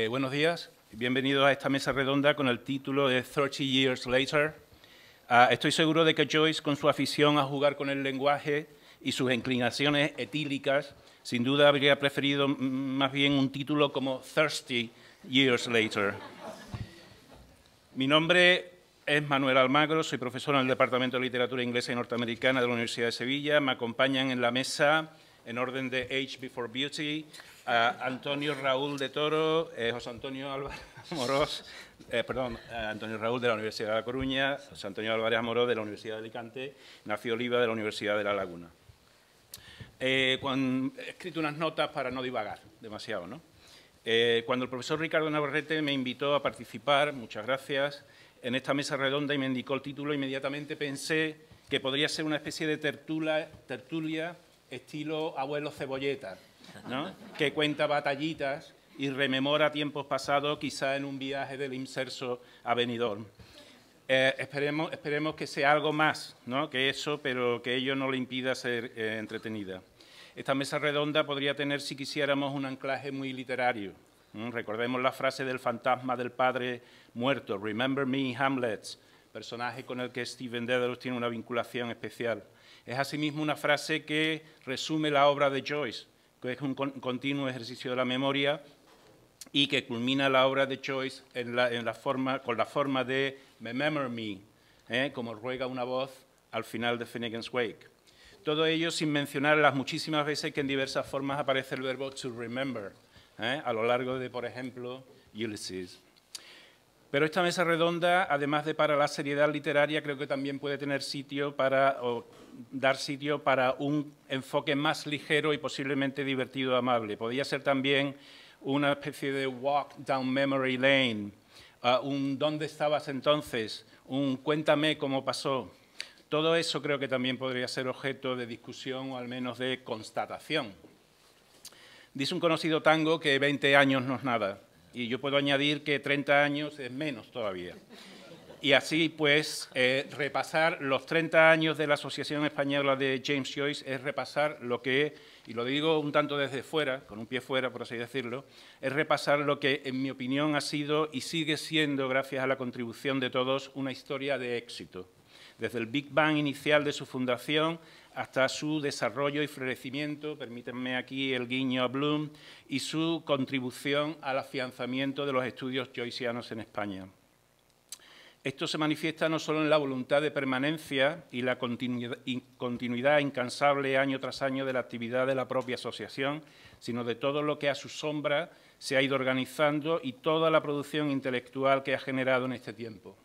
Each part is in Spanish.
Eh, buenos días, bienvenidos a esta mesa redonda con el título de 30 Years Later. Ah, estoy seguro de que Joyce, con su afición a jugar con el lenguaje y sus inclinaciones etílicas, sin duda habría preferido más bien un título como Thirsty Years Later. Mi nombre es Manuel Almagro, soy profesor en el Departamento de Literatura Inglesa y Norteamericana de la Universidad de Sevilla. Me acompañan en la mesa, en orden de Age Before Beauty, Antonio Raúl de Toro, eh, José Antonio Álvarez Amorós, eh, perdón, Antonio Raúl de la Universidad de La Coruña, José Antonio Álvarez Amorós de la Universidad de Alicante, Ignacio Oliva de la Universidad de La Laguna. Eh, he escrito unas notas para no divagar demasiado, ¿no? cuando el profesor Ricardo Navarrete me invitó a participar, muchas gracias, en esta mesa redonda y me indicó el título, inmediatamente pensé que podría ser una especie de tertulia estilo abuelo cebolleta, que cuenta batallitas y rememora tiempos pasados, quizá en un viaje del inserso a Benidorm. Eh, esperemos, que sea algo más que eso, pero que ello no le impida ser eh, entretenida. Esta mesa redonda podría tener, si quisiéramos, un anclaje muy literario. Recordemos la frase del fantasma del padre muerto, Remember Me, Hamlet, personaje con el que Stephen Dedalus tiene una vinculación especial. Es asimismo una frase que resume la obra de Joyce, que es un continuo ejercicio de la memoria y que culmina la obra de Joyce en la, forma, con la forma de Remember Me, ¿eh? como ruega una voz al final de Finnegan's Wake. Todo ello sin mencionar las muchísimas veces que en diversas formas aparece el verbo to remember, ¿eh? a lo largo de, por ejemplo, Ulysses. Pero esta mesa redonda, además de para la seriedad literaria, creo que también puede tener sitio para, o dar sitio para un enfoque más ligero y posiblemente divertido, amable. Podría ser también una especie de walk down memory lane, un ¿dónde estabas entonces? un cuéntame cómo pasó. Todo eso creo que también podría ser objeto de discusión o al menos de constatación. Dice un conocido tango que 20 años no es nada y yo puedo añadir que 30 años es menos todavía. Y así, pues, eh, repasar los 30 años de la Asociación Española de James Joyce es repasar lo que, y lo digo un tanto desde fuera, con un pie fuera, por así decirlo, es repasar lo que, en mi opinión, ha sido y sigue siendo, gracias a la contribución de todos, una historia de éxito. Desde el Big Bang inicial de su fundación hasta su desarrollo y florecimiento, permítanme aquí el guiño a Bloom, y su contribución al afianzamiento de los estudios joycianos en España. Esto se manifiesta no solo en la voluntad de permanencia y la continuidad incansable año tras año de la actividad de la propia asociación, sino de todo lo que a su sombra se ha ido organizando y toda la producción intelectual que ha generado en este tiempo.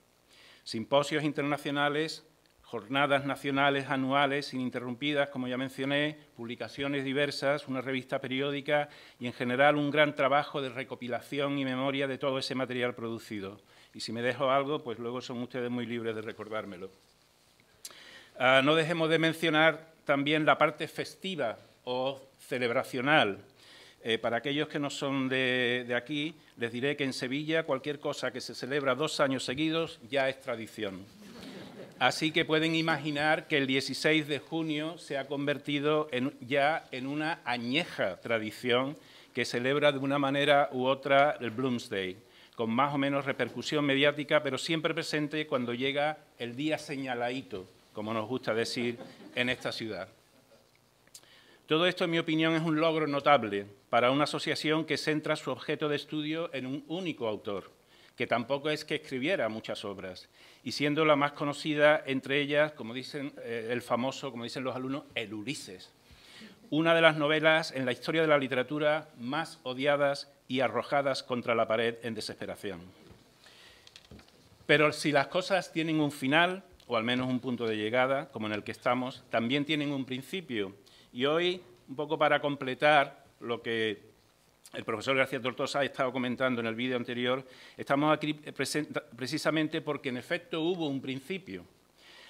Simposios internacionales, jornadas nacionales anuales ininterrumpidas, como ya mencioné, publicaciones diversas, una revista periódica y, en general, un gran trabajo de recopilación y memoria de todo ese material producido. Y si me dejo algo, pues luego son ustedes muy libres de recordármelo. Ah, no dejemos de mencionar también la parte festiva o celebracional. Eh, para aquellos que no son de aquí, les diré que en Sevilla cualquier cosa que se celebra dos años seguidos ya es tradición. Así que pueden imaginar que el 16 de junio se ha convertido ya en una añeja tradición que celebra de una manera u otra el Bloomsday, con más o menos repercusión mediática, pero siempre presente cuando llega el día señaladito, como nos gusta decir en esta ciudad. Todo esto, en mi opinión, es un logro notable para una asociación que centra su objeto de estudio en un único autor, que tampoco es que escribiera muchas obras, y siendo la más conocida entre ellas, como dicen eh, el famoso, como dicen los alumnos, el Ulises, una de las novelas en la historia de la literatura más odiadas y arrojadas contra la pared en desesperación. Pero si las cosas tienen un final, o al menos un punto de llegada, como en el que estamos, también tienen un principio. Y hoy, un poco para completar lo que el profesor García Tortosa ha estado comentando en el vídeo anterior, estamos aquí precisamente porque en efecto hubo un principio.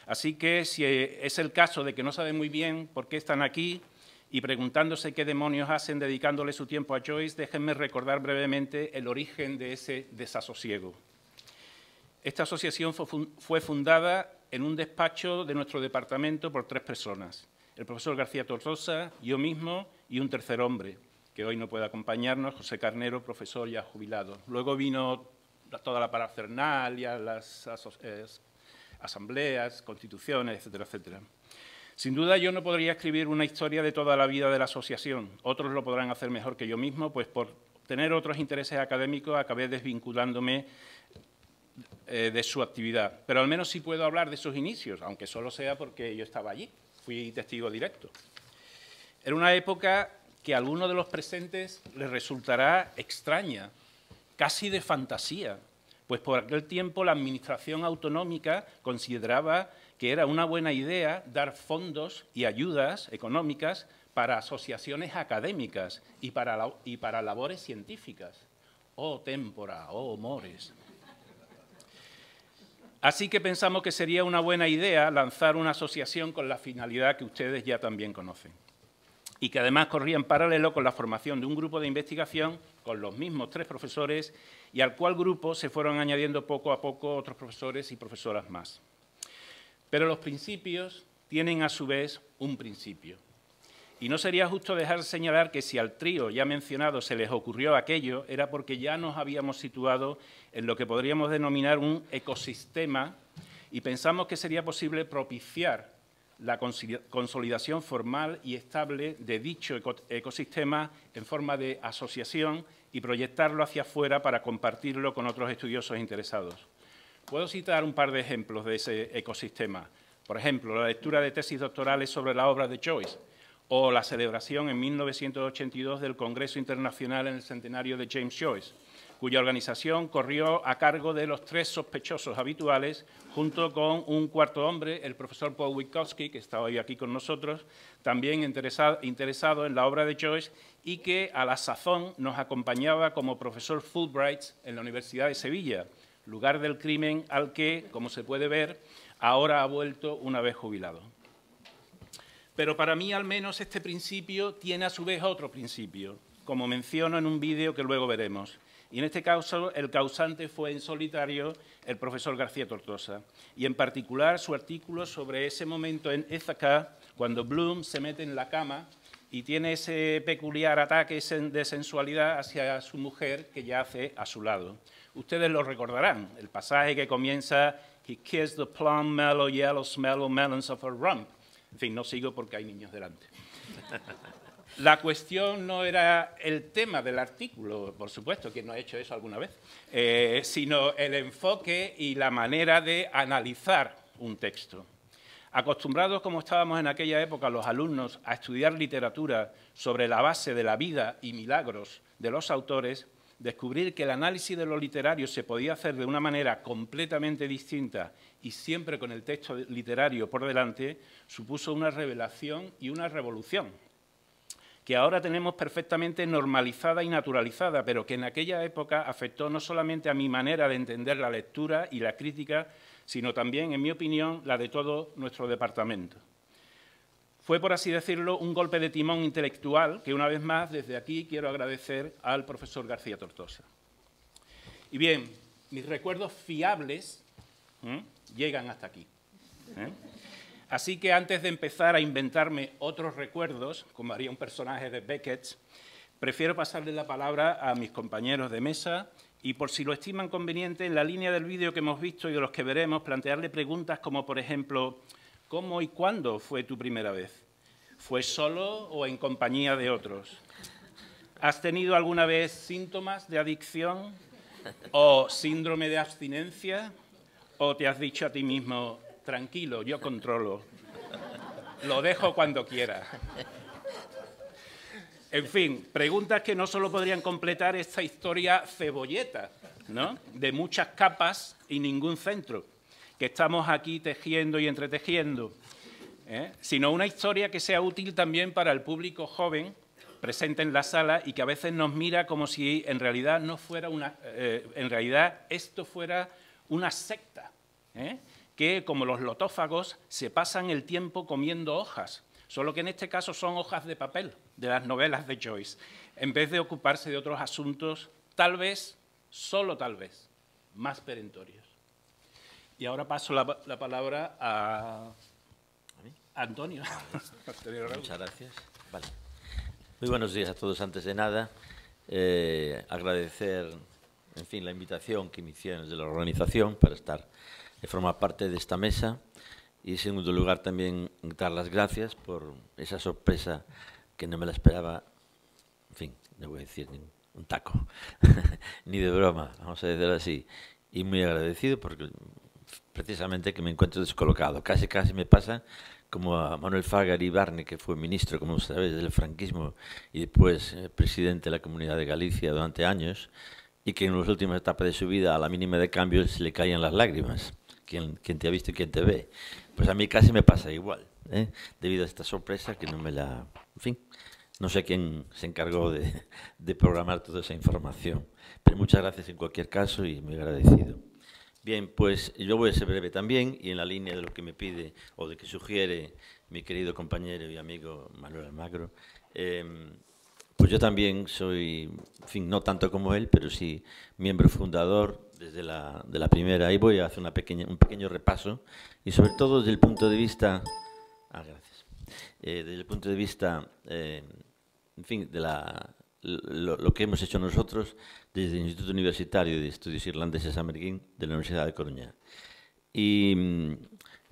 Así que si es el caso de que no saben muy bien por qué están aquí y preguntándose qué demonios hacen dedicándole su tiempo a Joyce, déjenme recordar brevemente el origen de ese desasosiego. Esta asociación fue fundada en un despacho de nuestro departamento por tres personas, el profesor García Tortosa, yo mismo y un tercer hombre, que hoy no puede acompañarnos, José Carnero, profesor ya jubilado. Luego vino toda la parafernalia, las asambleas, constituciones, etcétera, etcétera. Sin duda yo no podría escribir una historia de toda la vida de la asociación. Otros lo podrán hacer mejor que yo mismo, pues por tener otros intereses académicos acabé desvinculándome eh, de su actividad. Pero al menos sí puedo hablar de sus inicios, aunque solo sea porque yo estaba allí, fui testigo directo. Era una época que a algunos de los presentes les resultará extraña, casi de fantasía, pues por aquel tiempo la Administración autonómica consideraba que era una buena idea dar fondos y ayudas económicas para asociaciones académicas y para, y para labores científicas. Oh, témpora, oh, mores. Así que pensamos que sería una buena idea lanzar una asociación con la finalidad que ustedes ya también conocen y que además corría en paralelo con la formación de un grupo de investigación con los mismos tres profesores y al cual grupo se fueron añadiendo poco a poco otros profesores y profesoras más. Pero los principios tienen a su vez un principio. Y no sería justo dejar de señalar que si al trío ya mencionado se les ocurrió aquello, era porque ya nos habíamos situado en lo que podríamos denominar un ecosistema y pensamos que sería posible propiciar la consolidación formal y estable de dicho ecosistema en forma de asociación y proyectarlo hacia afuera para compartirlo con otros estudiosos interesados. Puedo citar un par de ejemplos de ese ecosistema. Por ejemplo, la lectura de tesis doctorales sobre la obra de Joyce, o la celebración en 1982 del Congreso Internacional en el centenario de James Joyce, cuya organización corrió a cargo de los tres sospechosos habituales, junto con un cuarto hombre, el profesor Paul Witkowski, que está hoy aquí con nosotros, también interesado, interesado en la obra de Joyce y que a la sazón nos acompañaba como profesor Fulbright en la Universidad de Sevilla, lugar del crimen al que, como se puede ver, ahora ha vuelto una vez jubilado. Pero para mí, al menos, este principio tiene a su vez otro principio, como menciono en un vídeo que luego veremos. Y en este caso, el causante fue en solitario el profesor García Tortosa, y en particular su artículo sobre ese momento en Ithaca, cuando Bloom se mete en la cama y tiene ese peculiar ataque de sensualidad hacia su mujer que yace a su lado. Ustedes lo recordarán, el pasaje que comienza He kissed the plum, mellow, yellow, smellow melons of a rump, en fin, no sigo porque hay niños delante. La cuestión no era el tema del artículo, por supuesto, quien no ha hecho eso alguna vez, eh, sino el enfoque y la manera de analizar un texto. Acostumbrados, como estábamos en aquella época los alumnos, a estudiar literatura sobre la base de la vida y milagros de los autores, descubrir que el análisis de lo literario se podía hacer de una manera completamente distinta y siempre con el texto literario por delante, supuso una revelación y una revolución, que ahora tenemos perfectamente normalizada y naturalizada, pero que en aquella época afectó no solamente a mi manera de entender la lectura y la crítica, sino también, en mi opinión, la de todo nuestro departamento. Fue, por así decirlo, un golpe de timón intelectual que, una vez más, desde aquí quiero agradecer al profesor García Tortosa. Y bien, mis recuerdos fiables llegan hasta aquí. ¿eh? Así que antes de empezar a inventarme otros recuerdos, como haría un personaje de Beckett, prefiero pasarle la palabra a mis compañeros de mesa y, por si lo estiman conveniente, en la línea del vídeo que hemos visto y de los que veremos, plantearle preguntas como, por ejemplo, ¿Cómo y cuándo fue tu primera vez? ¿Fue solo o en compañía de otros? ¿Has tenido alguna vez síntomas de adicción o síndrome de abstinencia? ¿O te has dicho a ti mismo, tranquilo, yo controlo, lo dejo cuando quiera? En fin, preguntas que no solo podrían completar esta historia cebolleta, ¿no? De muchas capas y ningún centro que estamos aquí tejiendo y entretejiendo, ¿eh? sino una historia que sea útil también para el público joven presente en la sala y que a veces nos mira como si en realidad no fuera una, eh, en realidad esto fuera una secta, ¿eh? Que como los lotófagos se pasan el tiempo comiendo hojas, solo que en este caso son hojas de papel de las novelas de Joyce, en vez de ocuparse de otros asuntos, tal vez, solo tal vez, más perentorios. Y ahora paso la, palabra a, Antonio. Muchas gracias. Vale. Muy buenos días a todos. Antes de nada, eh, agradecer, en fin, la invitación que me hicieron desde la organización para estar y formar parte de esta mesa. Y en segundo lugar, también dar las gracias por esa sorpresa que no me la esperaba, en fin, no voy a decir ni un taco, ni de broma, vamos a decirlo así. Y muy agradecido porque precisamente que me encuentro descolocado. Casi, casi me pasa como a Manuel Fagar Barne, que fue ministro, como sabéis, del franquismo y después eh, presidente de la Comunidad de Galicia durante años, y que en las últimas etapas de su vida, a la mínima de cambio, se le caían las lágrimas. Quien, quien te ha visto y quien te ve. Pues a mí casi me pasa igual, ¿eh? debido a esta sorpresa que no me la... En fin, no sé quién se encargó de, de programar toda esa información. Pero muchas gracias en cualquier caso y muy agradecido. Bien, pues yo voy a ser breve también y en la línea de lo que me pide o de que sugiere mi querido compañero y amigo Manuel Almagro, eh, pues yo también soy, en fin, no tanto como él, pero sí miembro fundador desde la, primera. Ahí voy a hacer una pequeña, un pequeño repaso y sobre todo desde el punto de vista, ah, gracias, eh, desde el punto de vista, eh, en fin, de la, lo, que hemos hecho nosotros desde el Instituto Universitario de Estudios Irlandeses Ameriquín de la Universidad de Coruña. Y mm,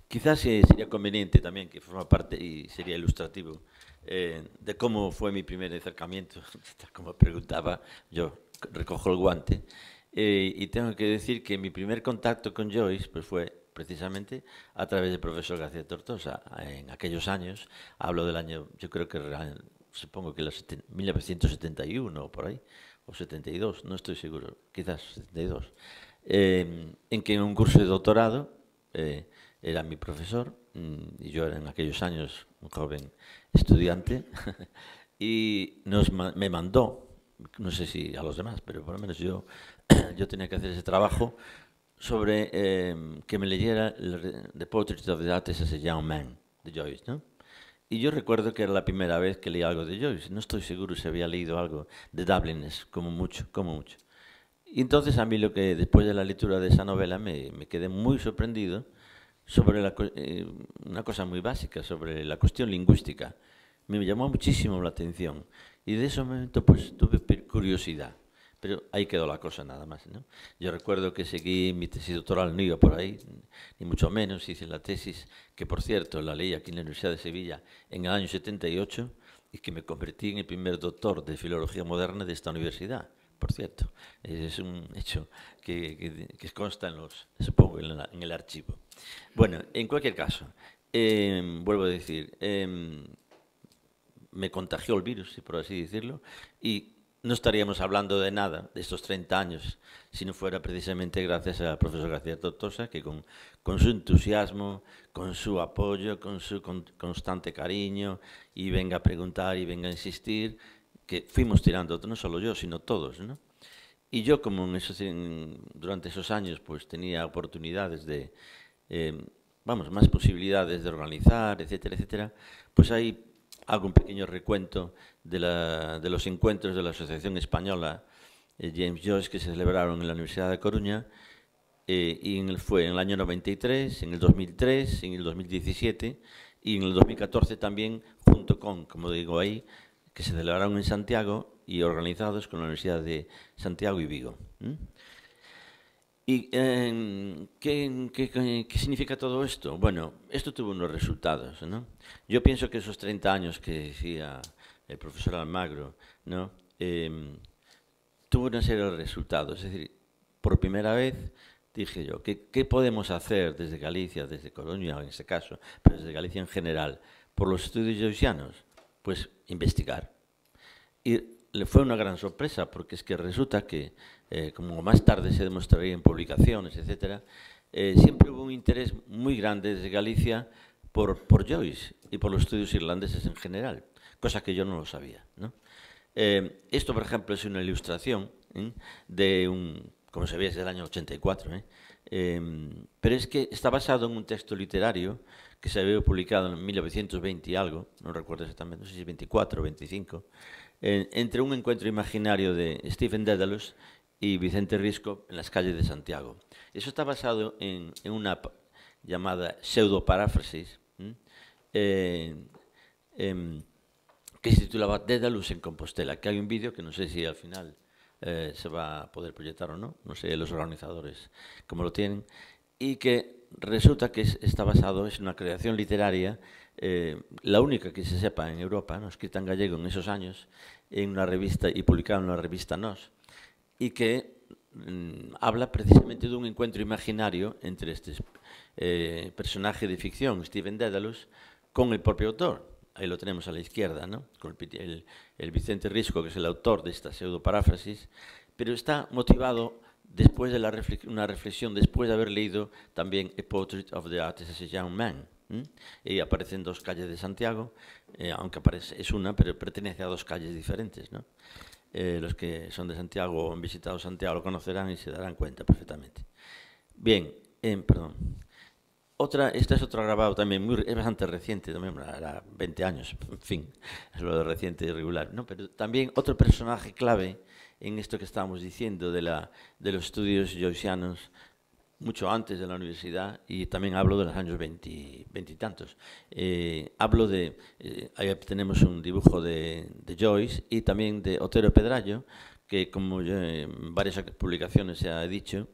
quizás sería conveniente también que forma parte y sería ilustrativo eh, de cómo fue mi primer acercamiento, como preguntaba, yo recojo el guante, eh, y tengo que decir que mi primer contacto con Joyce pues, fue precisamente a través del profesor García Tortosa. En aquellos años, hablo del año, yo creo que supongo que los 1971 o por ahí, o 72, no estoy seguro, quizás 72, eh, en que en un curso de doctorado eh, era mi profesor mm, y yo era en aquellos años un joven estudiante y nos, me mandó, no sé si a los demás, pero por lo menos yo, yo tenía que hacer ese trabajo sobre eh, que me leyera The Portrait of the Artist as a Young Man de Joyce, ¿no? Y yo recuerdo que era la primera vez que leí algo de Joyce. No estoy seguro si había leído algo de Dubliners, como mucho, como mucho. Y entonces a mí lo que, después de la lectura de esa novela, me, me quedé muy sorprendido sobre la, eh, una cosa muy básica, sobre la cuestión lingüística. Me llamó muchísimo la atención. Y de ese momento pues tuve curiosidad. Pero ahí quedó la cosa nada más. ¿no? Yo recuerdo que seguí mi tesis doctoral, no iba por ahí, ni mucho menos. Hice la tesis, que por cierto la leí aquí en la Universidad de Sevilla en el año 78 y que me convertí en el primer doctor de filología moderna de esta universidad, por cierto. Es un hecho que, que, consta en los, supongo, en, el archivo. Bueno, en cualquier caso, em, vuelvo a decir, em, me contagió el virus, por así decirlo, y no estaríamos hablando de nada de estos 30 años si no fuera precisamente gracias al profesor García Tortosa, que con, su entusiasmo, con su apoyo, con su con, constante cariño, y venga a preguntar y venga a insistir, que fuimos tirando, no solo yo, sino todos. ¿no? Y yo, como en esos, durante esos años pues tenía oportunidades de, eh, vamos, más posibilidades de organizar, etcétera, etcétera, pues ahí hago un pequeño recuento de, la, de los encuentros de la Asociación Española eh, James Joyce que se celebraron en la Universidad de Coruña eh, y en el, fue en el año 93, en el 2003, en el 2017 y en el 2014 también junto con, como digo ahí, que se celebraron en Santiago y organizados con la Universidad de Santiago y Vigo. ¿Y eh, ¿qué, qué, qué, significa todo esto? Bueno, esto tuvo unos resultados. ¿no? Yo pienso que esos 30 años que decía el profesor Almagro, ¿no? Eh, tuvo una serie de resultados. Es decir, por primera vez dije yo, ¿qué, ¿qué, podemos hacer desde Galicia, desde Coruña en este caso, pero desde Galicia en general, por los estudios joycianos? Pues investigar. Y le fue una gran sorpresa, porque es que resulta que, eh, como más tarde se demostraría en publicaciones, etcétera, eh, siempre hubo un interés muy grande desde Galicia por, por Joyce y por los estudios irlandeses en general cosa que yo no lo sabía. ¿no? Eh, esto, por ejemplo, es una ilustración de un, como se ve, es del año 84, ¿eh? eh, pero es que está basado en un texto literario que se había publicado en 1920 y algo, no recuerdo exactamente, no sé si 24 o 25, entre un encuentro imaginario de Stephen Dedalus y Vicente Risco en las calles de Santiago. Eso está basado en, en una llamada pseudo-paráfrasis, eh, em, que se titulaba Dédalus en Compostela, que hay un vídeo que no sé si al final eh, se va a poder proyectar o no, no sé los organizadores cómo lo tienen, y que resulta que está basado, es una creación literaria, eh, la única que se sepa en Europa, ¿no? escrita en gallego en esos años, en una revista y publicada en una revista Nos, y que mm, habla precisamente de un encuentro imaginario entre este eh, personaje de ficción, Stephen Dédalus, con el propio autor, ahí lo tenemos a la izquierda, ¿no? con el, el, Vicente Risco, que es el autor de esta pseudo-paráfrasis, pero está motivado después de la una reflexión, después de haber leído también A Portrait of the Artist as a Young Man. Y aparecen dos calles de Santiago, eh, aunque aparece, es una, pero pertenece a dos calles diferentes. ¿no? Eh, los que son de Santiago o han visitado Santiago lo conocerán y se darán cuenta perfectamente. Bien, eh, perdón. Otra, esta es otra grabado también, muy, es bastante reciente, también era 20 años, en fin, es lo de reciente y regular. ¿no? Pero también otro personaje clave en esto que estábamos diciendo de, la, de los estudios joycianos, mucho antes de la universidad, y también hablo de los años veintitantos. Eh, hablo de, eh, ahí tenemos un dibujo de, de, Joyce y también de Otero Pedrallo, que como en varias publicaciones se ha dicho,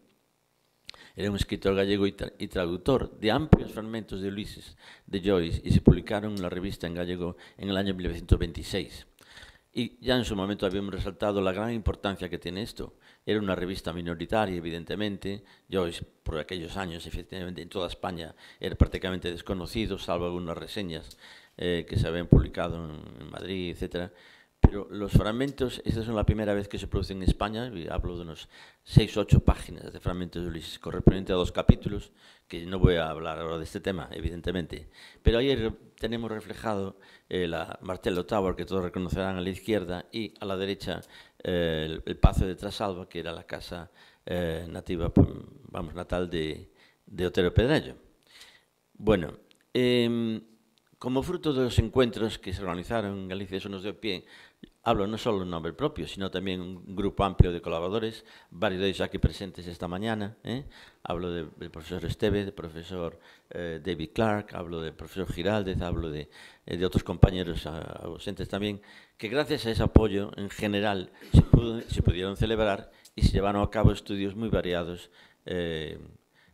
era un escritor gallego y, tra y, traductor de amplios fragmentos de Ulises de Joyce y se publicaron en la revista en gallego en el año 1926. Y ya en su momento habíamos resaltado la gran importancia que tiene esto. Era una revista minoritaria, evidentemente. Joyce, por aquellos años, efectivamente, en toda España era prácticamente desconocido, salvo algunas reseñas eh, que se habían publicado en, Madrid, etcétera. Pero los fragmentos, esta es la primera vez que se produce en España, hablo de unos seis o ocho páginas de fragmentos de Ulises, correspondiente a dos capítulos, que no voy a hablar ahora de este tema, evidentemente. Pero ahí tenemos reflejado eh, la Martello Tower, que todos reconocerán a la izquierda, y a la derecha el, el, Pazo de Trasalva, que era la casa eh, nativa, pues, vamos, natal de, de Otero Pedrello. Bueno, eh, como fruto de los encuentros que se organizaron en Galicia, eso nos dio pie Hablo no solo en nombre propio, sino también un grupo amplio de colaboradores, varios de ellos aquí presentes esta mañana. ¿eh? Hablo de, del profesor Esteve, del profesor eh, David Clark, hablo del profesor Giraldez, hablo de, eh, de otros compañeros ausentes también, que gracias a ese apoyo en general se, pudo, se pudieron celebrar y se llevaron a cabo estudios muy variados eh,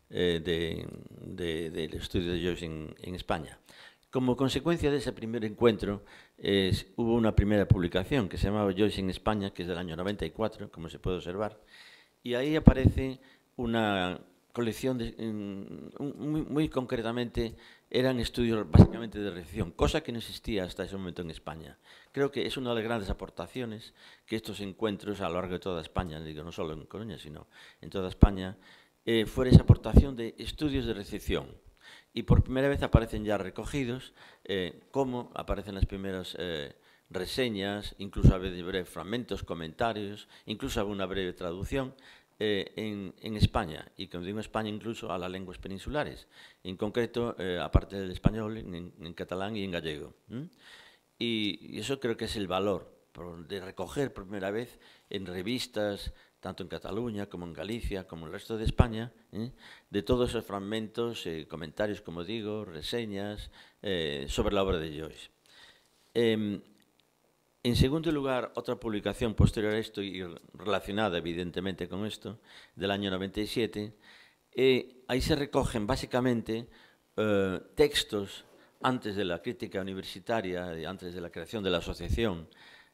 eh, de, de, del estudio de Joyce en, en España. Como consecuencia de ese primer encuentro, hubo una primera publicación que se llamaba Joyce en España, que es del año 94, como se puede observar, y ahí aparece una colección, de, muy, concretamente, eran estudios básicamente de recepción, cosa que no existía hasta ese momento en España. Creo que es una de las grandes aportaciones que estos encuentros a lo largo de toda España, digo no solo en Coruña, sino en toda España, eh, esa aportación de estudios de recepción y por primera vez aparecen ya recogidos, eh, como aparecen las primeras eh, reseñas, incluso a veces fragmentos, comentarios, incluso alguna breve traducción eh, en, España, y como digo España, incluso a las lenguas peninsulares, en concreto, eh, aparte del español, en, catalán y en gallego. Y, y eso creo que es el valor de recoger por primera vez en revistas, tanto en Cataluña como en Galicia, como en el resto de España, ¿eh? de todos esos fragmentos, eh, comentarios, como digo, reseñas eh, sobre la obra de Joyce. Eh, en segundo lugar, otra publicación posterior a esto y relacionada evidentemente con esto, del año 97, eh, ahí se recogen básicamente textos antes de la crítica universitaria, antes de la creación de la asociación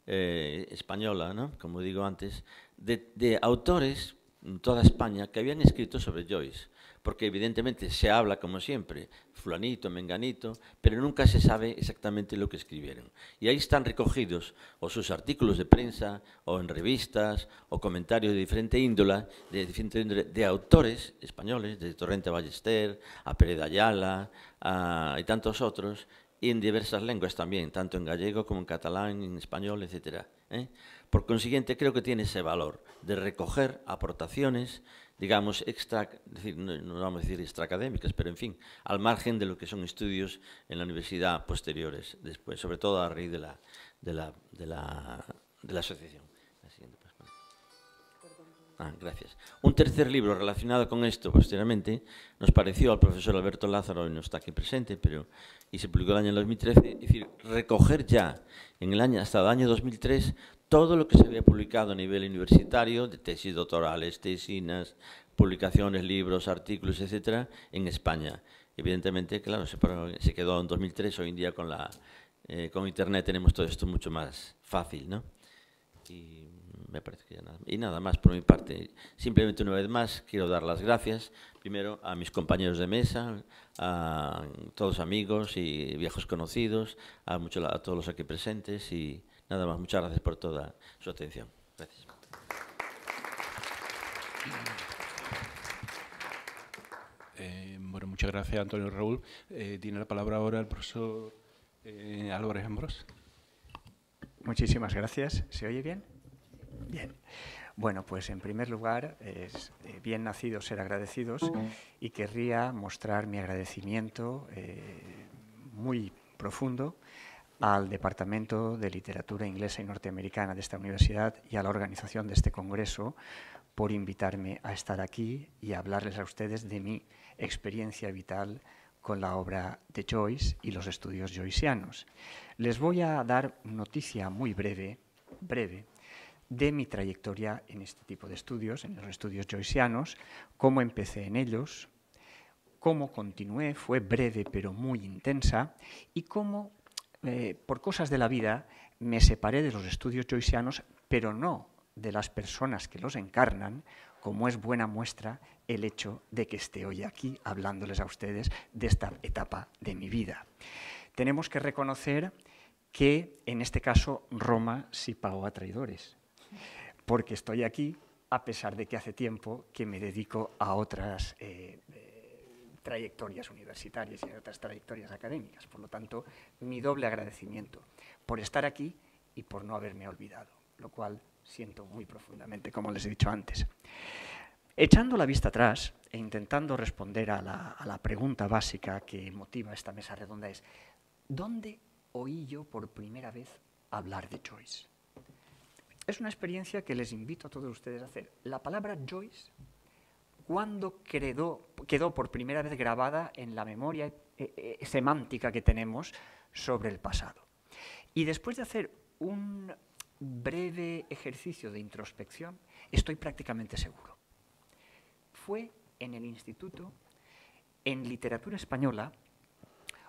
española, ¿no? como digo antes, de, autores en toda España que habían escrito sobre Joyce, porque evidentemente se habla como siempre, fulanito, menganito, pero nunca se sabe exactamente lo que escribieron. Y ahí están recogidos o sus artículos de prensa, o en revistas, o comentarios de diferente índola, de diferente índole, de autores españoles, de Torrente Ballester, a Pérez Ayala, a, y tantos otros, y en diversas lenguas también, tanto en gallego como en catalán, en español, etc. ¿eh? Por consiguiente, creo que tiene ese valor de recoger aportaciones, digamos, extra, decir, no, no vamos a decir extraacadémicas, pero en fin, al margen de lo que son estudios en la universidad posteriores, después, sobre todo a raíz de la, de la, de la, de la asociación. Pues, Ah, gracias. Un tercer libro relacionado con esto, posteriormente, nos pareció al profesor Alberto Lázaro, hoy no está aquí presente, pero y se publicó el año 2013, es decir, recoger ya en el año, hasta el año 2003 todo lo que se había publicado a nivel universitario, de tesis doctorales, tesinas, publicaciones, libros, artículos, etcétera, en España. Evidentemente, claro, se, se quedó en 2003, hoy en día con, la, eh, con Internet tenemos todo esto mucho más fácil, ¿no? Y me parece que ya nada. Y nada más por mi parte. Simplemente una vez más quiero dar las gracias primero a mis compañeros de mesa, a todos amigos y viejos conocidos, a, mucho, a todos los aquí presentes y nada más. Muchas gracias por toda su atención. Gracias. Eh, bueno, muchas gracias Antonio Raúl. Eh, tiene la palabra ahora el profesor eh, Álvarez Ambrós. Muchísimas gracias. ¿Se oye bien? Bien. Bueno, pues en primer lugar, es eh, bien nacido ser agradecidos y querría mostrar mi agradecimiento eh, muy profundo al Departamento de Literatura Inglesa y Norteamericana de esta universidad y a la organización de este congreso por invitarme a estar aquí y hablarles a ustedes de mi experiencia vital con la obra de Joyce y los estudios joyceanos. Les voy a dar noticia muy breve, breve, de mi trayectoria en este tipo de estudios, en los estudios joyceanos, cómo empecé en ellos, cómo continué, fue breve pero muy intensa, y cómo, eh, por cosas de la vida, me separé de los estudios joyceanos, pero no de las personas que los encarnan, como es buena muestra el hecho de que esté hoy aquí hablándoles a ustedes de esta etapa de mi vida. Tenemos que reconocer que, en este caso, Roma sí pagó a traidores porque estoy aquí a pesar de que hace tiempo que me dedico a otras eh, trayectorias universitarias y a otras trayectorias académicas. Por lo tanto, mi doble agradecimiento por estar aquí y por no haberme olvidado, lo cual siento muy profundamente, como les he dicho antes. Echando la vista atrás e intentando responder a la, a la pregunta básica que motiva esta mesa redonda es, ¿dónde oí yo por primera vez hablar de Joyce? Es una experiencia que les invito a todos ustedes a hacer. La palabra Joyce, cuando quedó, quedó por primera vez grabada en la memoria eh, eh, semántica que tenemos sobre el pasado. Y después de hacer un breve ejercicio de introspección, estoy prácticamente seguro. Fue en el instituto, en literatura española,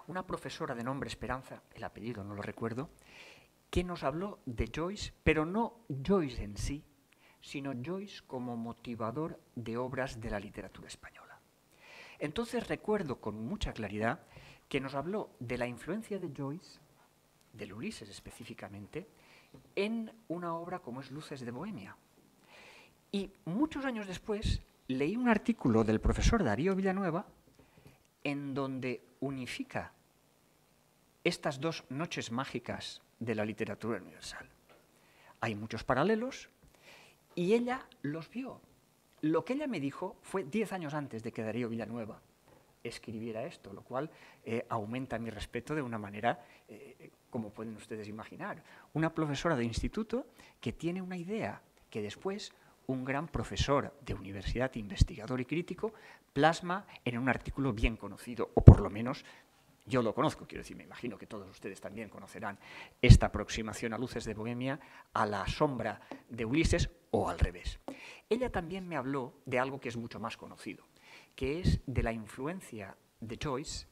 una profesora de nombre Esperanza, el apellido no lo recuerdo, que nos habló de Joyce, pero no Joyce en sí, sino Joyce como motivador de obras de la literatura española. Entonces recuerdo con mucha claridad que nos habló de la influencia de Joyce, del Ulises específicamente, en una obra como es Luces de Bohemia. Y muchos años después leí un artículo del profesor Darío Villanueva en donde unifica estas dos noches mágicas de la literatura universal. Hay muchos paralelos y ella los vio. Lo que ella me dijo fue diez años antes de que Darío Villanueva escribiera esto, lo cual eh, aumenta mi respeto de una manera, eh, como pueden ustedes imaginar. Una profesora de instituto que tiene una idea que después un gran profesor de universidad, investigador y crítico, plasma en un artículo bien conocido, o por lo menos yo lo conozco, quiero decir, me imagino que todos ustedes también conocerán esta aproximación a Luces de Bohemia a la sombra de Ulises o al revés. Ella también me habló de algo que es mucho más conocido, que es de la influencia de Joyce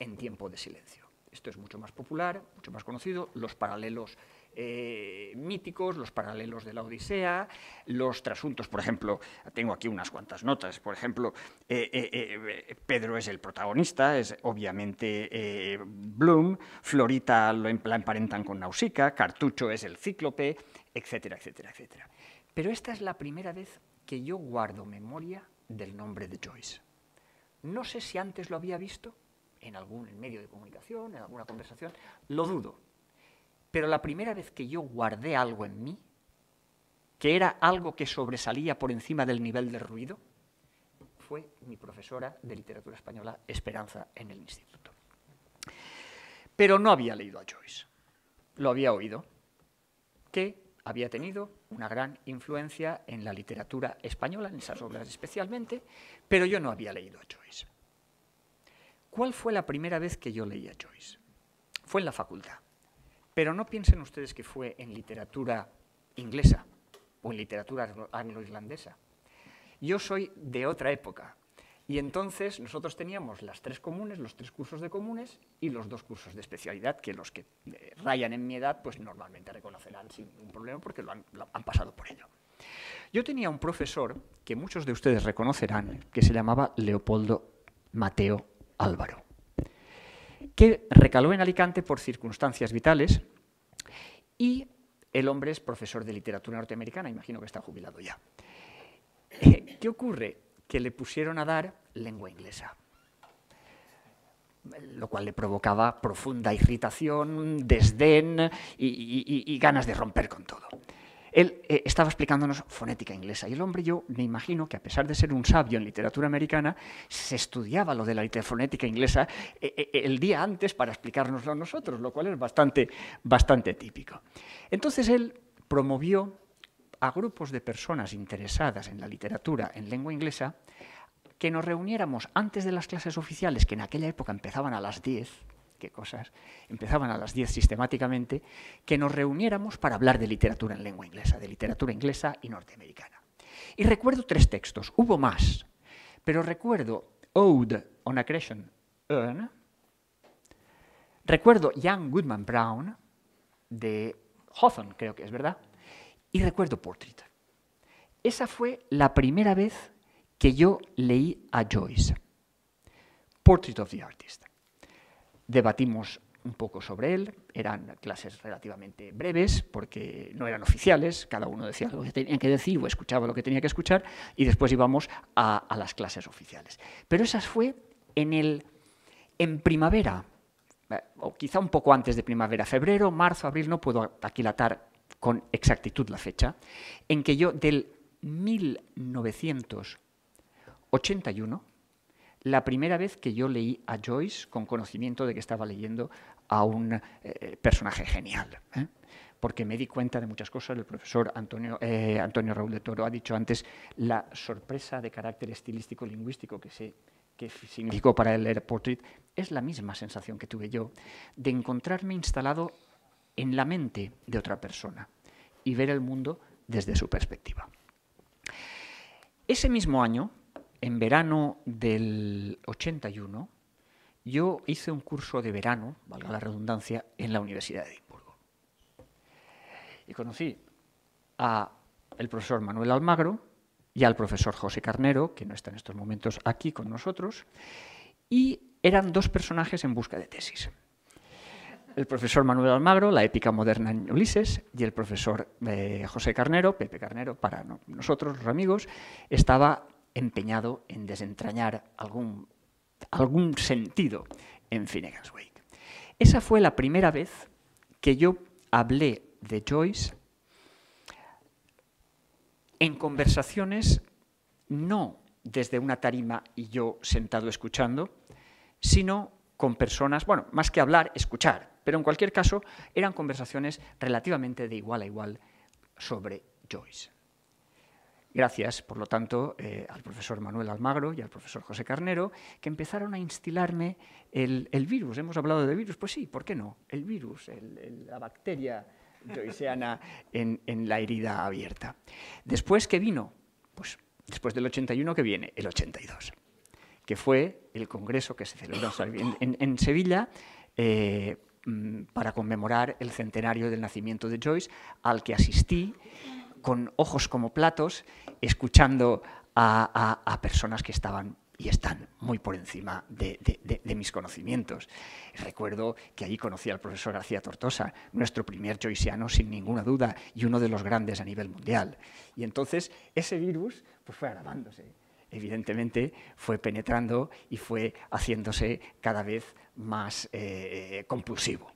en Tiempo de Silencio. Esto es mucho más popular, mucho más conocido, los paralelos eh, míticos, los paralelos de la Odisea, los trasuntos, por ejemplo, tengo aquí unas cuantas notas, por ejemplo, eh, eh, Pedro es el protagonista, es obviamente Bloom, Florita lo, emparentan con Nausicaa, Cartucho es el cíclope, etcétera, etcétera, etcétera. Pero esta es la primera vez que yo guardo memoria del nombre de Joyce. No sé si antes lo había visto en algún medio de comunicación, en alguna conversación, lo dudo, pero la primera vez que yo guardé algo en mí, que era algo que sobresalía por encima del nivel del ruido, fue mi profesora de literatura española, Esperanza, en el instituto. Pero no había leído a Joyce, lo había oído, que había tenido una gran influencia en la literatura española, en esas obras especialmente, pero yo no había leído a Joyce. ¿Cuál fue la primera vez que yo leí a Joyce? Fue en la facultad. Pero no piensen ustedes que fue en literatura inglesa o en literatura anglo-irlandesa. Yo soy de otra época, y entonces nosotros teníamos las tres comunes, los tres cursos de comunes y los dos cursos de especialidad, que los que eh, rayan en mi edad, pues normalmente reconocerán sin ningún problema porque lo han, han, pasado por ello. Yo tenía un profesor que muchos de ustedes reconocerán, que se llamaba Leopoldo Mateo Álvaro, que recaló en Alicante por circunstancias vitales y el hombre es profesor de literatura norteamericana, imagino que está jubilado ya. Eh, ¿Qué ocurre? que le pusieron a dar lengua inglesa lo cual le provocaba profunda irritación, desdén y, ganas de romper con todo. Él eh, estaba explicándonos fonética inglesa y el hombre, yo me imagino que a pesar de ser un sabio en literatura americana, se estudiaba lo de la fonética inglesa eh, eh, el día antes para explicárnoslo a nosotros, lo cual es bastante, bastante típico. Entonces él promovió a grupos de personas interesadas en la literatura en lengua inglesa que nos reuniéramos antes de las clases oficiales, que en aquella época empezaban a las 10, cosas, empezaban a las 10 sistemáticamente, que nos reuniéramos para hablar de literatura en lengua inglesa, de literatura inglesa y norteamericana. Y recuerdo tres textos, hubo más, pero recuerdo Ode on Accretion Urn, recuerdo Young Goodman Brown, de Hawthorne, creo que es verdad, y recuerdo Portrait. Esa fue la primera vez que yo leí a Joyce. Portrait of the Artist. Debatimos un poco sobre él, eran clases relativamente breves porque no eran oficiales, cada uno decía lo que tenía que decir o escuchaba lo que tenía que escuchar y después íbamos a, las clases oficiales. Pero esa fue en, el, en primavera, o quizá un poco antes de primavera, febrero, marzo, abril, no puedo aquilatar con exactitud la fecha, en que yo del 1981, la primera vez que yo leí a Joyce con conocimiento de que estaba leyendo a un eh, personaje genial. ¿eh? Porque me di cuenta de muchas cosas. El profesor Antonio, eh, Antonio Raúl de Toro ha dicho antes la sorpresa de carácter estilístico lingüístico que se que significó para él leer Portrait, es la misma sensación que tuve yo de encontrarme instalado en la mente de otra persona y ver el mundo desde su perspectiva. Ese mismo año, en verano del 81, yo hice un curso de verano, valga la redundancia, en la Universidad de Edimburgo. Y conocí a el profesor Manuel Almagro y al profesor José Carnero, que no está en estos momentos aquí con nosotros, y eran dos personajes en busca de tesis el profesor Manuel Almagro, la épica moderna en Ulises, y el profesor eh, José Carnero, Pepe Carnero, para nosotros, los amigos, estaba empeñado en desentrañar algún, algún sentido en Finnegan's Wake. Esa fue la primera vez que yo hablé de Joyce en conversaciones no desde una tarima y yo sentado escuchando, sino con personas, bueno, más que hablar, escuchar, pero en cualquier caso eran conversaciones relativamente de igual a igual sobre Joyce. Gracias, por lo tanto, eh, al profesor Manuel Almagro y al profesor José Carnero, que empezaron a instilarme el, virus. Hemos hablado de virus, pues sí, ¿por qué no? El virus, la bacteria joyceana en, la herida abierta. Después, ¿qué vino? Pues después del 81, ¿qué viene? El 82 que fue el congreso que se celebró en, Sevilla eh, mm, para conmemorar el centenario del nacimiento de Joyce, al que asistí con ojos como platos, escuchando a, personas que estaban y están muy por encima de, mis conocimientos. Recuerdo que allí conocí al profesor García Tortosa, nuestro primer joyceano sin ninguna duda y uno de los grandes a nivel mundial. Y entonces ese virus pues, fue agravándose evidentemente fue penetrando y fue haciéndose cada vez más eh, compulsivo.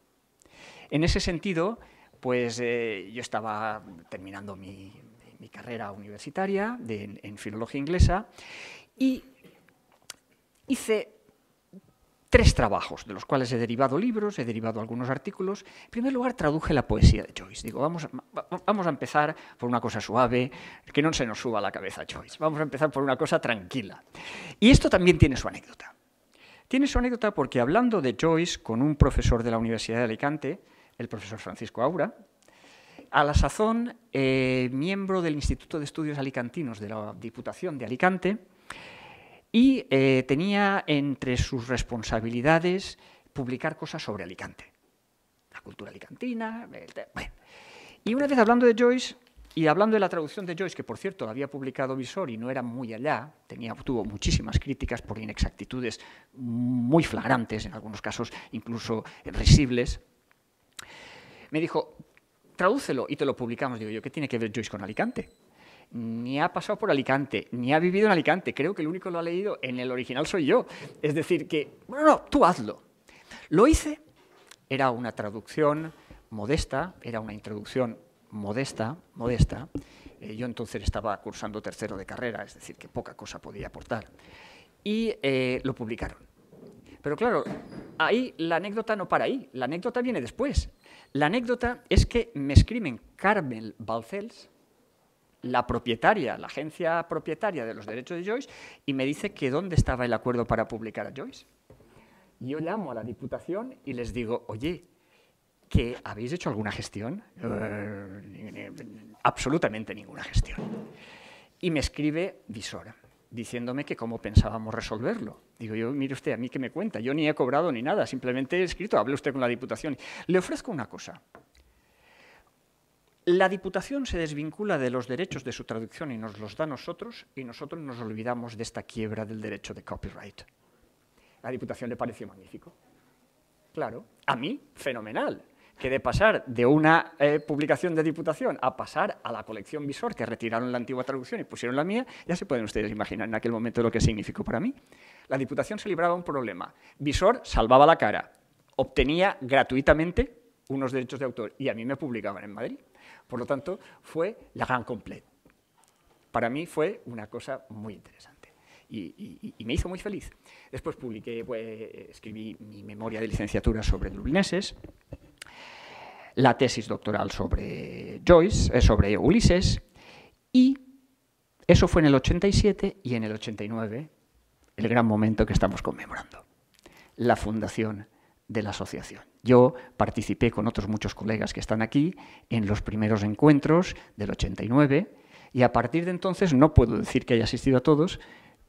En ese sentido, pues eh, yo estaba terminando mi, carrera universitaria en filología inglesa y hice tres trabajos, de los cuales he derivado libros, he derivado algunos artículos. En primer lugar, traduje la poesía de Joyce. Digo, vamos a, empezar por una cosa suave, que no se nos suba la cabeza Joyce. Vamos a empezar por una cosa tranquila. Y esto también tiene su anécdota. Tiene su anécdota porque hablando de Joyce con un profesor de la Universidad de Alicante, el profesor Francisco Aura, a la sazón eh, miembro del Instituto de Estudios Alicantinos de la Diputación de Alicante, y eh, tenía entre sus responsabilidades publicar cosas sobre Alicante, la cultura alicantina. Y una vez hablando de Joyce y hablando de la traducción de Joyce, que por cierto la había publicado Visor y no era muy allá, tenía, tuvo muchísimas críticas por inexactitudes muy flagrantes, en algunos casos incluso risibles, me dijo, tradúcelo y te lo publicamos. Digo yo, ¿qué tiene que ver Joyce con Alicante? ni ha pasado por Alicante, ni ha vivido en Alicante. Creo que el único que lo ha leído en el original soy yo. Es decir, que, bueno, no, tú hazlo. Lo hice, era una traducción modesta, era una introducción modesta, modesta. Eh, yo entonces estaba cursando tercero de carrera, es decir, que poca cosa podía aportar. Y eh, lo publicaron. Pero claro, ahí la anécdota no para ahí, la anécdota viene después. La anécdota es que me escriben Carmel Balcells, la propietaria, la agencia propietaria de los derechos de Joyce, y me dice que dónde estaba el acuerdo para publicar a Joyce. Yo llamo a la Diputación y les digo, oye, ¿que habéis hecho alguna gestión? Eh, absolutamente ninguna gestión. Y me escribe Visora, diciéndome que cómo pensábamos resolverlo. Digo yo, mire usted, a mí que me cuenta, yo ni he cobrado ni nada, simplemente he escrito, hable usted con la Diputación. Le ofrezco una cosa, la Diputación se desvincula de los derechos de su traducción y nos los da a nosotros y nosotros nos olvidamos de esta quiebra del derecho de copyright. La Diputación le pareció magnífico. Claro, a mí, fenomenal. Que de pasar de una eh, publicación de Diputación a pasar a la colección Visor, que retiraron la antigua traducción y pusieron la mía, ya se pueden ustedes imaginar en aquel momento lo que significó para mí. La Diputación se libraba un problema. Visor salvaba la cara, obtenía gratuitamente unos derechos de autor y a mí me publicaban en Madrid. Por lo tanto, fue la gran complete. Para mí fue una cosa muy interesante y, me hizo muy feliz. Después publiqué, pues, escribí mi memoria de licenciatura sobre dublineses, la tesis doctoral sobre Joyce, eh, sobre Ulises, y eso fue en el 87 y en el 89, el gran momento que estamos conmemorando, la fundación de la asociación. Yo participé con otros muchos colegas que están aquí en los primeros encuentros del 89 y a partir de entonces no puedo decir que haya asistido a todos,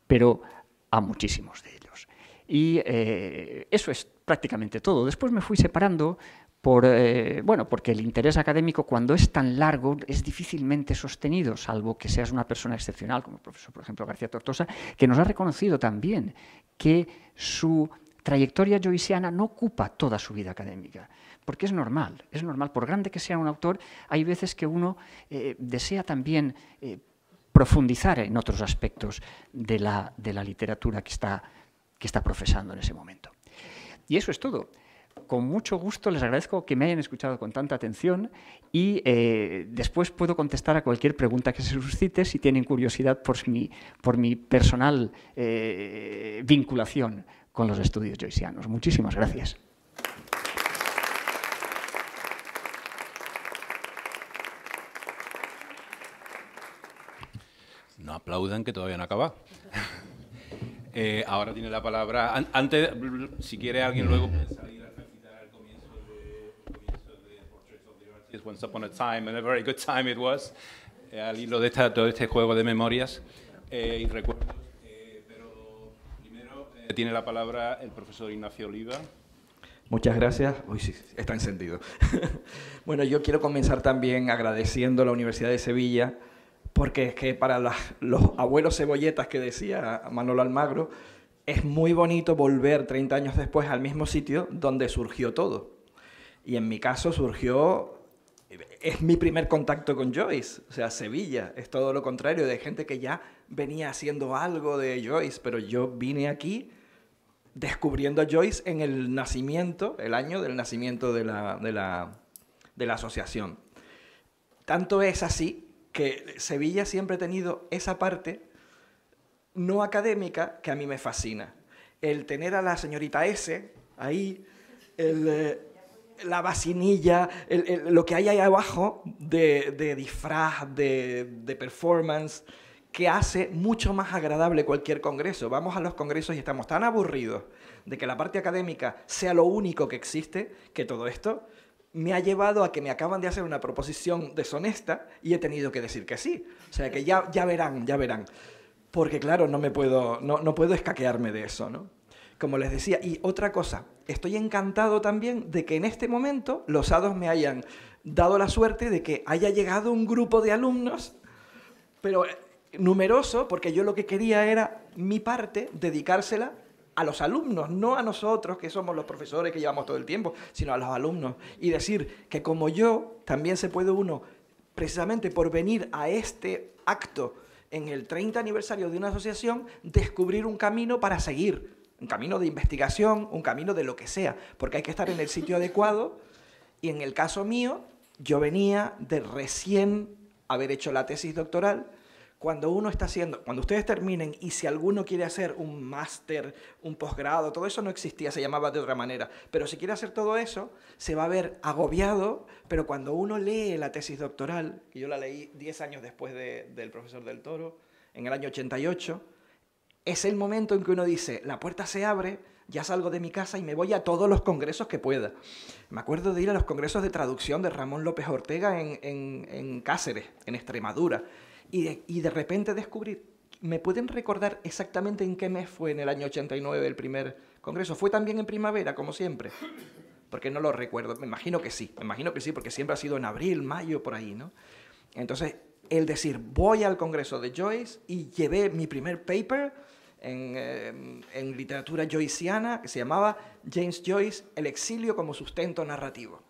pero a muchísimos de ellos. Y eh, eso es prácticamente todo. Después me fui separando eh, bueno, porque el interés académico cuando es tan largo es difícilmente sostenido, salvo que seas una persona excepcional, como el profesor, por ejemplo, García Tortosa, que nos ha reconocido también que su trayectoria joyciana no ocupa toda su vida académica, porque es normal, es normal, por grande que sea un autor, hay veces que uno eh, desea también eh, profundizar en otros aspectos de la, de la literatura que está, que está profesando en ese momento. Y eso es todo con mucho gusto les agradezco que me hayan escuchado con tanta atención y eh, después puedo contestar a cualquier pregunta que se suscite si tienen curiosidad por mi, por mi personal vinculación con los estudios joycianos. Muchísimas gracias. No aplaudan que todavía no acaba. eh, ahora tiene la palabra. An antes, si quiere alguien luego puede salir a recitar el comienzo de, comienzo de Portraits Artist, Once Upon a Time, and a very good time it was, eh, al hilo de esta, todo este juego de memorias eh, y recuerdos. Tiene la palabra el profesor Ignacio Oliva. Muchas gracias. Uy, sí, está encendido. bueno, yo quiero comenzar también agradeciendo a la Universidad de Sevilla, porque es que para los abuelos cebolletas que decía Manolo Almagro, es muy bonito volver 30 años después al mismo sitio donde surgió todo. Y en mi caso surgió, es mi primer contacto con Joyce, o sea, Sevilla, es todo lo contrario, de gente que ya venía haciendo algo de Joyce, pero yo vine aquí descubriendo a Joyce en el nacimiento, el año del nacimiento de la, de la, asociación. Tanto es así que Sevilla siempre ha tenido esa parte no académica que a mí me fascina. el tener a la señorita S ahí, eh, la vacinilla, lo que hay ahí abajo de, disfraz, de, performance, que hace mucho más agradable cualquier congreso. Vamos a los congresos y estamos tan aburridos de que la parte académica sea lo único que existe, que todo esto me ha llevado a que me acaban de hacer una proposición deshonesta y he tenido que decir que sí. O sea que ya, ya verán, ya verán. Porque claro, no me puedo, no, no puedo escaquearme de eso, ¿no? Como les decía, y otra cosa, estoy encantado también de que en este momento los hados me hayan dado la suerte de que haya llegado un grupo de alumnos, pero eh, numeroso, porque yo lo que quería era mi parte dedicársela a los alumnos, no a nosotros que somos los profesores que llevamos todo el tiempo, sino a los alumnos. Y decir que como yo, también se puede uno, precisamente por venir a este acto en el 30 aniversario de una asociación, descubrir un camino para seguir un camino de investigación, un camino de lo que sea, porque hay que estar en el sitio adecuado. Y en el caso mío, yo venía de recién haber hecho la tesis doctoral. Cuando uno está haciendo, cuando ustedes terminen y si alguno quiere hacer un máster, un posgrado, todo eso no existía, se llamaba de otra manera. Pero si quiere hacer todo eso, se va a ver agobiado, pero cuando uno lee la tesis doctoral, que yo la leí 10 años después del profesor del Toro, en el año 88, es el momento en que uno dice, la puerta se abre, ya salgo de mi casa y me voy a todos los congresos que pueda. Me acuerdo de ir a los congresos de traducción de Ramón López Ortega en, Cáceres, en Extremadura, y de, y de repente descubrir, ¿me pueden recordar exactamente en qué mes fue en el año 89 el primer congreso? ¿Fue también en primavera, como siempre? Porque no lo recuerdo, me imagino que sí, me imagino que sí, porque siempre ha sido en abril, mayo, por ahí, ¿no? Entonces, el decir, voy al congreso de Joyce y llevé mi primer paper, eh, en, literatura joyciana que se llamaba James Joyce, El exilio como sustento narrativo.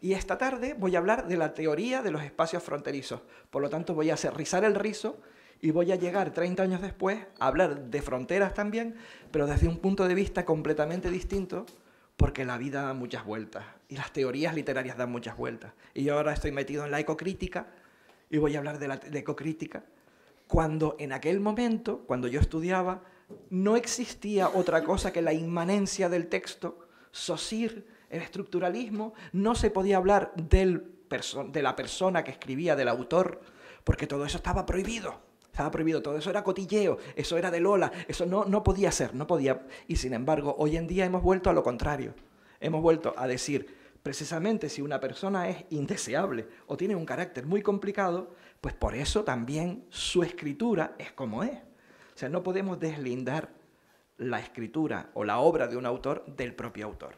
Y esta tarde voy a hablar de la teoría de los espacios fronterizos. Por lo tanto, voy a hacer rizar el rizo y voy a llegar 30 años después a hablar de fronteras también, pero desde un punto de vista completamente distinto, porque la vida da muchas vueltas y las teorías literarias dan muchas vueltas. Y yo ahora estoy metido en la ecocrítica y voy a hablar de la ecocrítica cuando en aquel momento, cuando yo estudiaba, no existía otra cosa que la inmanencia del texto, SOSIR, el estructuralismo, no se podía hablar del de la persona que escribía, del autor, porque todo eso estaba prohibido. Estaba prohibido, todo eso era cotilleo, eso era de Lola, eso no, no podía ser, no podía. Y sin embargo, hoy en día hemos vuelto a lo contrario. Hemos vuelto a decir, precisamente si una persona es indeseable o tiene un carácter muy complicado, pues por eso también su escritura es como es. O sea, no podemos deslindar la escritura o la obra de un autor del propio autor.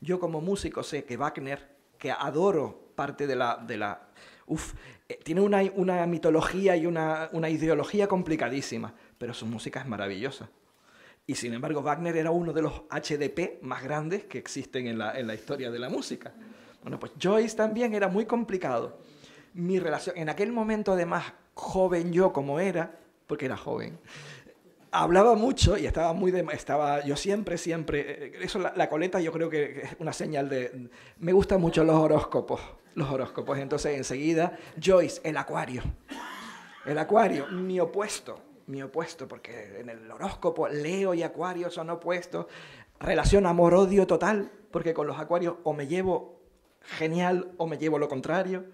Yo como músico sé que Wagner, que adoro parte de la... Uf, eh, tiene una, una, mitología y una, una ideología complicadísima, pero su música es maravillosa. Y sin embargo, Wagner era uno de los HDP más grandes que existen en la, en la historia de la música. Bueno, pues Joyce también era muy complicado mi relación, en aquel momento además, joven yo como era, porque era joven, hablaba mucho y estaba muy de, estaba yo siempre siempre eh, eso la, coleta yo creo que es una señal de me gustan mucho los horóscopos los horóscopos. Entonces enseguida Joyce el acuario el acuario mi opuesto mi opuesto porque en el horóscopo Leo y Acuario son opuestos relación amor odio total porque con los acuarios o me llevo genial o me llevo lo contrario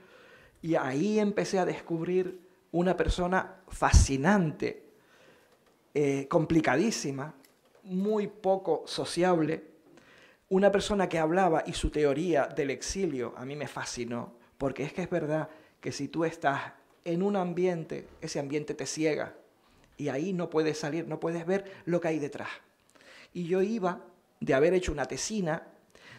y ahí empecé a descubrir una persona fascinante, eh, complicadísima, muy poco sociable, una persona que hablaba y su teoría del exilio a mí me fascinó, porque es que es verdad que si tú estás en un ambiente, ese ambiente te ciega y ahí no puedes salir, no puedes ver lo que hay detrás. Y yo iba de haber hecho una tesina,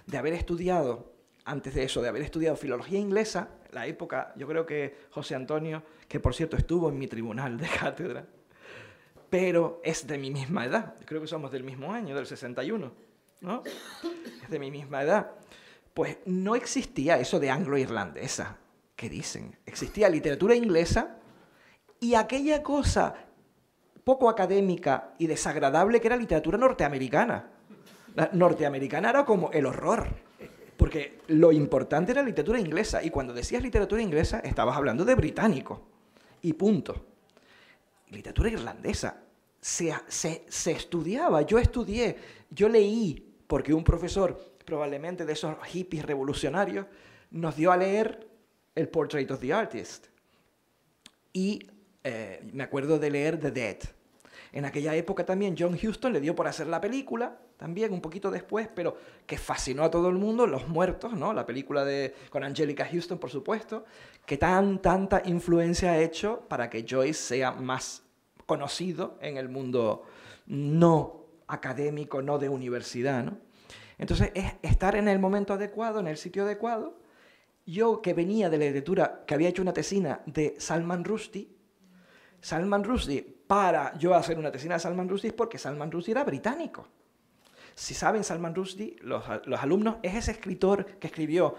de haber estudiado, antes de eso, de haber estudiado filología inglesa, la época, yo creo que José Antonio, que por cierto estuvo en mi tribunal de cátedra, pero es de mi misma edad, creo que somos del mismo año, del 61, ¿no? Es de mi misma edad. Pues no existía eso de anglo-irlandesa, que dicen. Existía literatura inglesa y aquella cosa poco académica y desagradable que era literatura norteamericana. Norteamericana era como el horror, porque lo importante era literatura inglesa, y cuando decías literatura inglesa estabas hablando de británico, y punto. Literatura irlandesa, se, se estudiaba. Yo estudié, yo leí, porque un profesor, probablemente de esos hippies revolucionarios, nos dio a leer el Portrait of the Artist. Y eh, me acuerdo de leer The Dead. En aquella época también John Huston le dio por hacer la película, también un poquito después, pero que fascinó a todo el mundo, Los Muertos, ¿no? La película de, con Angelica Houston, por supuesto, que tan, tanta influencia ha hecho para que Joyce sea más conocido en el mundo no académico, no de universidad, ¿no? Entonces, es estar en el momento adecuado, en el sitio adecuado. Yo que venía de la literatura, que había hecho una tesina de Salman Rushdie, Salman Rushdie, para yo hacer una tesina de Salman Rushdie es porque Salman Rushdie era británico. Si saben, Salman Rushdie, los, los alumnos, es ese escritor que escribió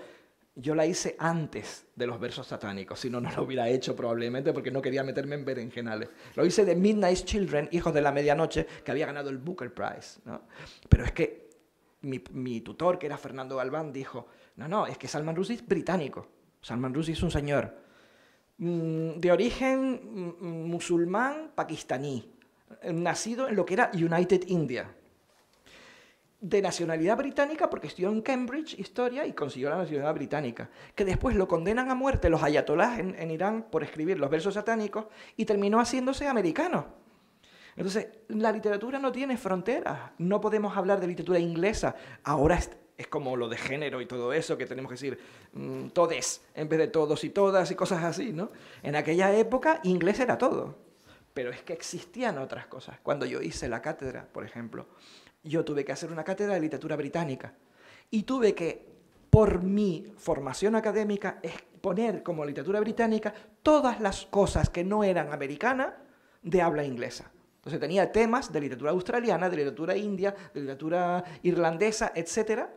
yo la hice antes de los versos satánicos, si no, no lo hubiera hecho probablemente porque no quería meterme en berenjenales. Lo hice de Midnight Children, Hijos de la Medianoche, que había ganado el Booker Prize. ¿no? Pero es que mi, mi, tutor, que era Fernando Galván, dijo, no, no, es que Salman Rushdie es británico. Salman Rushdie es un señor mm, de origen mm, musulmán pakistaní, nacido en lo que era United India de nacionalidad británica porque estudió en Cambridge historia y consiguió la nacionalidad británica, que después lo condenan a muerte los ayatolás en, Irán por escribir los versos satánicos y terminó haciéndose americano. Entonces, la literatura no tiene fronteras, no podemos hablar de literatura inglesa, ahora es, como lo de género y todo eso, que tenemos que decir mm, todes en vez de todos y todas y cosas así, ¿no? En aquella época inglés era todo, pero es que existían otras cosas. Cuando yo hice la cátedra, por ejemplo, yo tuve que hacer una cátedra de literatura británica y tuve que, por mi formación académica, exponer como literatura británica todas las cosas que no eran americanas de habla inglesa. Entonces tenía temas de literatura australiana, de literatura india, de literatura irlandesa, etcétera,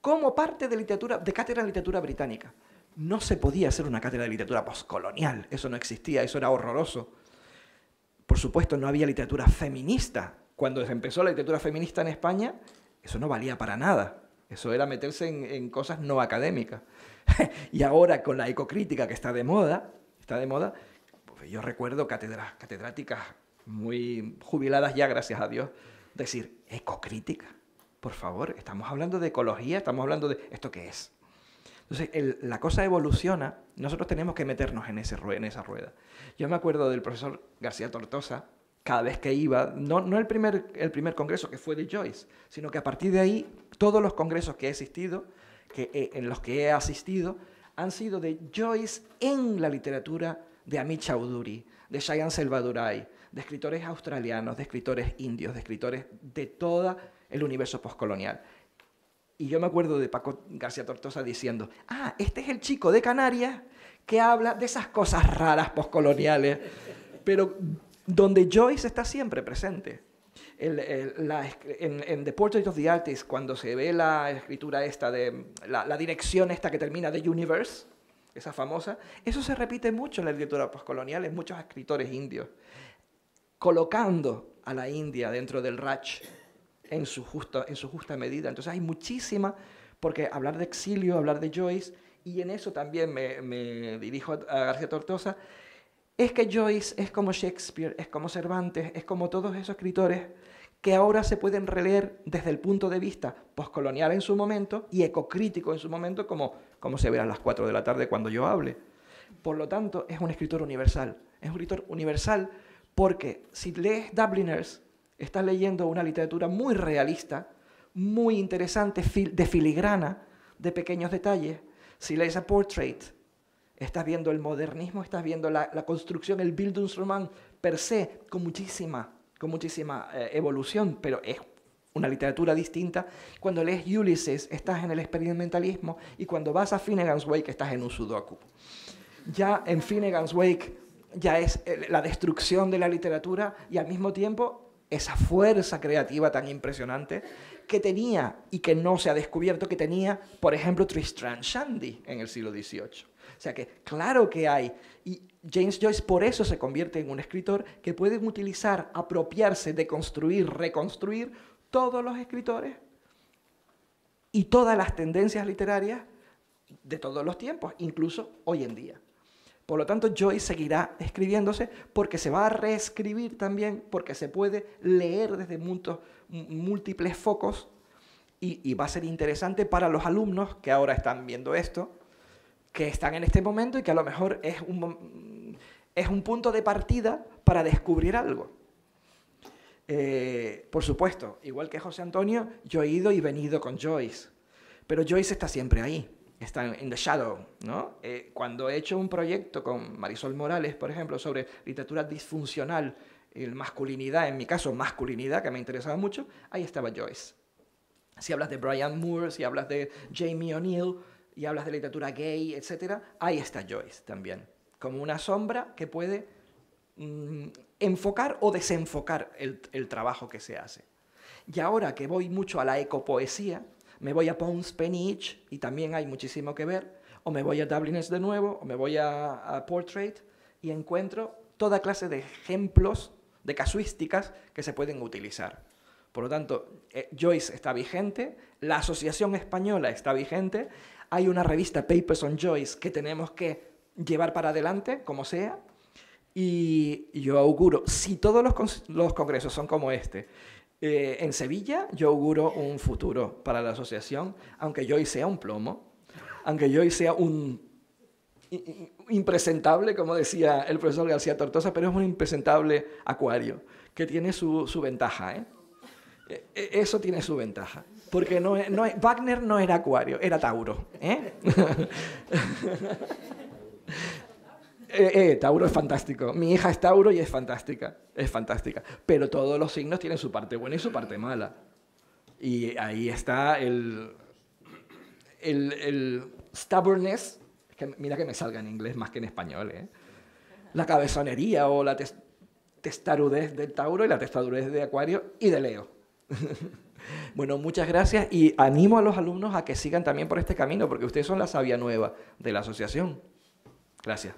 como parte de literatura de cátedra de literatura británica. No se podía hacer una cátedra de literatura postcolonial, eso no existía, eso era horroroso. Por supuesto, no había literatura feminista cuando se empezó la literatura feminista en España, eso no valía para nada. Eso era meterse en, cosas no académicas. y ahora con la ecocrítica que está de moda, está de moda, pues yo recuerdo cátedras, catedráticas muy jubiladas ya, gracias a Dios, decir, ecocrítica. Por favor, estamos hablando de ecología, estamos hablando de esto qué es. Entonces, la cosa evoluciona, nosotros tenemos que meternos en, ese, en esa rueda. Yo me acuerdo del profesor García Tortosa, cada vez que iba, no, no el, primer, el primer congreso que fue de Joyce, sino que a partir de ahí todos los congresos que he asistido, que, en los que he asistido, han sido de Joyce en la literatura de Amit Chaudhuri, de Shayan Selvadurai, de escritores australianos, de escritores indios, de escritores de todo el universo postcolonial. Y yo me acuerdo de Paco García Tortosa diciendo, ah, este es el chico de Canarias que habla de esas cosas raras postcoloniales, pero donde Joyce está siempre presente. en, The Portrait of the Artist, cuando se ve la escritura esta la, dirección esta que termina de Universe, esa famosa, eso se repite mucho en la literatura postcolonial, en muchos escritores indios, colocando a la India dentro del Raj en su, justo, en su justa medida. Entonces hay muchísima, porque hablar de exilio, hablar de Joyce, y en eso también me, me dirijo a García Tortosa, es que Joyce es como Shakespeare, es como Cervantes, es como todos esos escritores que ahora se pueden releer desde el punto de vista postcolonial en su momento y ecocrítico en su momento, como, como se ve a las 4 de la tarde cuando yo hable. Por lo tanto, es un escritor universal. Es un escritor universal porque si lees Dubliners, estás leyendo una literatura muy realista, muy interesante, de filigrana, de pequeños detalles. Si lees a Portrait, Estás viendo el modernismo, estás viendo la, construcción, el Bildungsroman per se, con muchísima, con muchísima eh, evolución, pero es una literatura distinta. Cuando lees Ulysses, estás en el experimentalismo, y cuando vas a Finnegan's Wake, estás en un sudoku. Ya en Finnegan's Wake ya es eh, la destrucción de la literatura y al mismo tiempo esa fuerza creativa tan impresionante que tenía y que no se ha descubierto que tenía, por ejemplo, Tristram Shandy en el siglo XVIII. O sea que claro que hay. Y James Joyce por eso se convierte en un escritor que puede utilizar, apropiarse, deconstruir, reconstruir todos los escritores y todas las tendencias literarias de todos los tiempos, incluso hoy en día. Por lo tanto, Joyce seguirá escribiéndose porque se va a reescribir también, porque se puede leer desde múltiples focos y, va a ser interesante para los alumnos que ahora están viendo esto, que están en este momento y que a lo mejor es un, es un punto de partida para descubrir algo. Eh, por supuesto, igual que José Antonio, yo he ido y venido con Joyce, pero Joyce está siempre ahí, está en the shadow. ¿no? Eh, cuando he hecho un proyecto con Marisol Morales, por ejemplo, sobre literatura disfuncional, el masculinidad, en mi caso masculinidad, que me interesaba mucho, ahí estaba Joyce. Si hablas de Brian Moore, si hablas de Jamie O'Neill y hablas de literatura gay, etc., ahí está Joyce también, como una sombra que puede mm, enfocar o desenfocar el, trabajo que se hace. Y ahora que voy mucho a la ecopoesía, me voy a Pons Penich y también hay muchísimo que ver, o me voy a Dubliners de nuevo, o me voy a, a Portrait y encuentro toda clase de ejemplos, de casuísticas que se pueden utilizar. Por lo tanto, eh, Joyce está vigente, la Asociación Española está vigente, hay una revista Papers on Joyce que tenemos que llevar para adelante, como sea, y yo auguro, si todos los, congresos son como este, eh, en Sevilla yo auguro un futuro para la asociación, aunque Joyce sea un plomo, aunque Joyce sea un impresentable, como decía el profesor García Tortosa, pero es un impresentable acuario, que tiene su, su ventaja. ¿eh? E, e, eso tiene su ventaja. Porque no, no, Wagner no era Acuario, era Tauro. ¿eh? Eh, eh, Tauro es fantástico. Mi hija es Tauro y es fantástica. Es fantástica. Pero todos los signos tienen su parte buena y su parte mala. Y ahí está el, el, el stubbornness. Que mira que me salga en inglés más que en español. La cabezonería o la testarudez del Tauro y la testarudez de Acuario y de Leo. bueno, muchas gracias y animo a los alumnos a que sigan también por este camino, porque ustedes son la savia nueva de la asociación. Gracias.